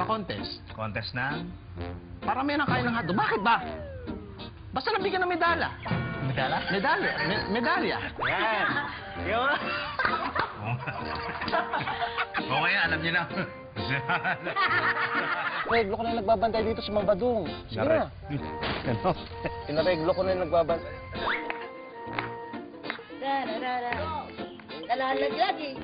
Sa contest. Contest na? Paramihan ang kain ng hotdog. Bakit ba? Basta nabigyan ng medala. Medala? Medalya. Me- medalya. Yan! Yun! Oo alam niyo na. Reglo ko na yung nagbabantay dito sa mga badong. Sige na. Ano? Pinareglo ko na yung nagbabantay. Dararara. Nalalaglag eh.